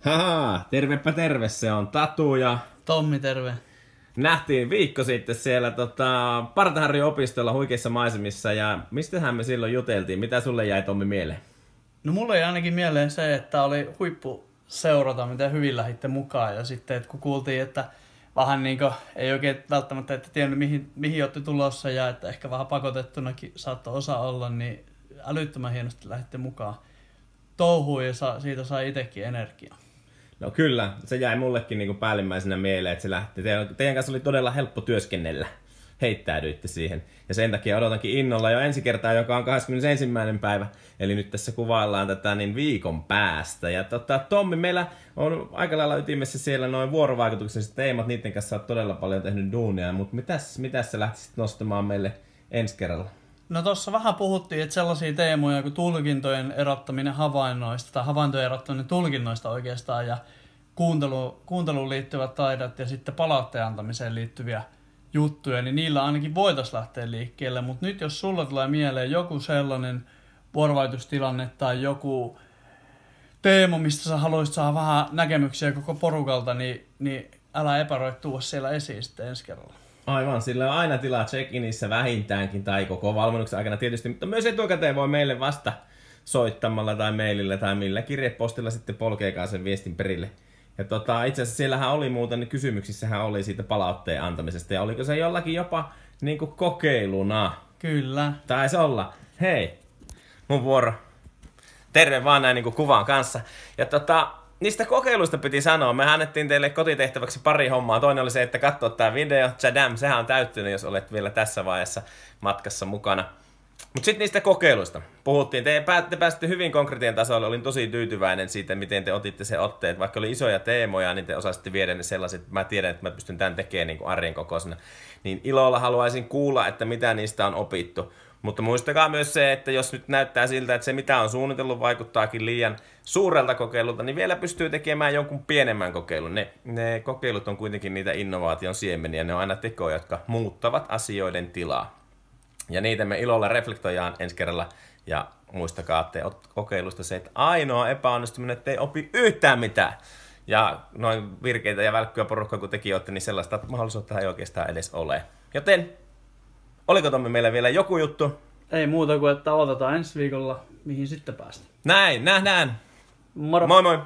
Haha, tervepä terve, se on Tatu ja Tommi, terve. nähtiin viikko sitten siellä tota, Partaharri opistolla huikeissa maisemissa ja mistähän me silloin juteltiin? Mitä sulle jäi Tommi mieleen? No mulle jäi ainakin mieleen se, että oli huippu seurata, miten hyvin lähditte mukaan. Ja sitten, että kun kuultiin, että vähän niin kuin, ei oikein välttämättä että tiennyt mihin, mihin olette tulossa ja että ehkä vähän pakotettunakin saattoi osa olla, niin älyttömän hienosti lähditte mukaan touhuun ja sa, siitä sai itsekin energiaa. No kyllä, se jäi mullekin niinku päällimmäisenä mieleen, että se lähti. Teidän, teidän kanssa oli todella helppo työskennellä. Heittäydyitte siihen. Ja sen takia odotankin innolla jo ensi kertaa, joka on 21. päivä. Eli nyt tässä kuvaillaan tätä niin viikon päästä. Ja tota, Tommi, meillä on aika lailla ytimessä siellä noin vuorovaikutukselliset teemat. Niiden kanssa olet todella paljon tehnyt duunia. Mutta mitäs, mitäs sä lähtisit nostamaan meille ensi kerralla? No tuossa vähän puhuttiin, että sellaisia teemoja kuin tulkintojen erottaminen havainnoista tai havaintojen erottaminen tulkinnoista oikeastaan ja kuuntelu, kuunteluun liittyvät taidot ja sitten palautteen antamiseen liittyviä juttuja, niin niillä ainakin voitaisiin lähteä liikkeelle. Mutta nyt jos sulla tulee mieleen joku sellainen vuorovaikutustilanne tai joku teemo, mistä sä haluaisit saada vähän näkemyksiä koko porukalta, niin, niin älä epäröi tuoda siellä esiin sitten ensi kerralla. Aivan, sillä on aina tilaa check-inissä vähintäänkin tai koko valmennuksen aikana tietysti, mutta myös etukäteen voi meille vasta soittamalla tai mailillä tai millä kirjepostilla sitten polkeekaan sen viestin perille. Ja tota, itse asiassa siellähän oli muuten, niin kysymyksissähän oli siitä palautteen antamisesta ja oliko se jollakin jopa niin kuin kokeiluna? Kyllä. Taisi olla. Hei, mun vuoro. Terve vaan näin niin kuin kuvan kanssa. Ja tota, niistä kokeiluista piti sanoa. Me annettiin teille kotitehtäväksi pari hommaa. Toinen oli se, että katsoa tämä video. Chadam, sehän on täyttynyt, jos olet vielä tässä vaiheessa matkassa mukana. Mutta sitten niistä kokeiluista. Puhuttiin, te, te pääsitte hyvin konkretian tasolle. Olin tosi tyytyväinen siitä, miten te otitte se otteet. Vaikka oli isoja teemoja, niin te osasitte viedä ne sellaiset, mä tiedän, että mä pystyn tämän tekemään niin kuin arjen kokoisena. Niin ilolla haluaisin kuulla, että mitä niistä on opittu. Mutta muistakaa myös se, että jos nyt näyttää siltä, että se mitä on suunnitellut vaikuttaakin liian suurelta kokeilulta, niin vielä pystyy tekemään jonkun pienemmän kokeilun. Ne, ne kokeilut on kuitenkin niitä innovaation siemeniä, ne on aina tekoja, jotka muuttavat asioiden tilaa. Ja niitä me ilolla reflektoidaan ensi kerralla. Ja muistakaa te kokeilusta se, että ainoa epäonnistuminen, että ei opi yhtään mitään. Ja noin virkeitä ja välkkyä porukkaa kun tekin olette, niin sellaista mahdollisuutta ei oikeastaan edes ole. Joten Oliko Tommi meillä vielä joku juttu? Ei muuta kuin, että odotetaan ensi viikolla, mihin sitten päästä. Näin, nähdään. Moro. Moi moi!